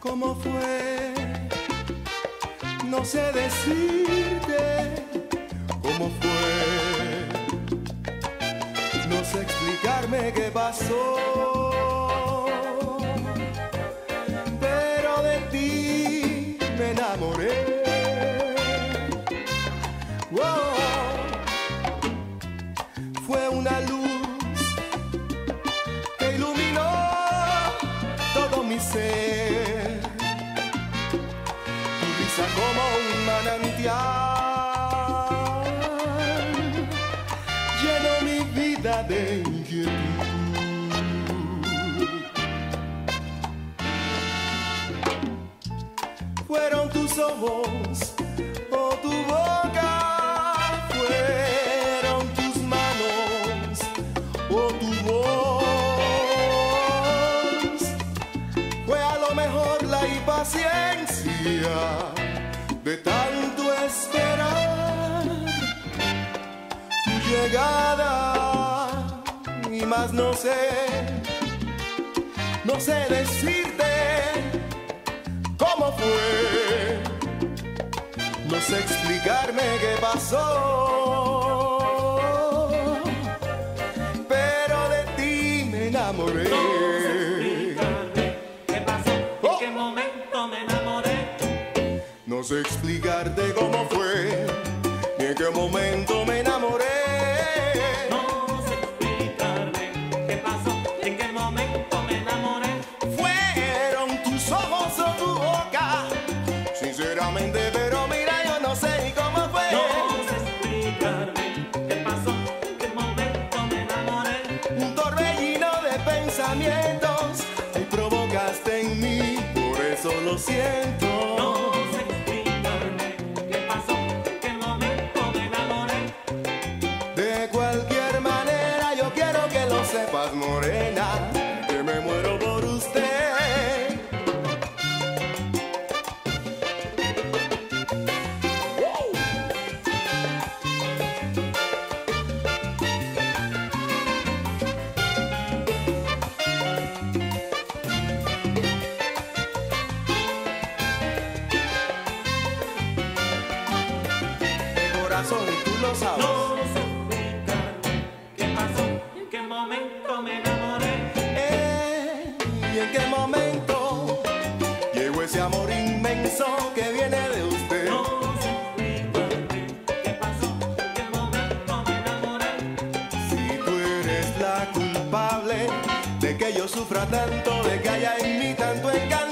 fue? No sé decirte cómo fue. No sé explicarme qué pasó. Pero de ti me enamoré. Fue una luz Como un manantial llenó mi vida de inquietud. Fueron tus ojos o tu boca, fueron tus manos o tu voz. Fue a lo mejor la impaciencia de tanto esperar tu llegada y más no sé, no sé decirte cómo fue, no sé explicarme qué pasó, pero de ti me enamoré. ¿Qué pasó? ¿En qué momento me enamoré? No sé qué momento me enamoré. No sé explicarme qué pasó, en qué momento me enamoré. Fueron tus ojos o tu boca, sinceramente, pero mira, yo no sé cómo fue. No sé explicarme qué pasó, en qué momento me enamoré. Un torbellino de pensamientos, y provocaste en mí, por eso lo siento. Corazón, y tú lo sabes. No sé explicarme qué pasó, en qué momento me enamoré. Eh, ¿Y en qué momento llegó ese amor inmenso que viene de usted? No sé explicarme qué pasó, en qué momento me enamoré. Si tú eres la culpable de que yo sufra tanto, de que haya en mí tanto engaño.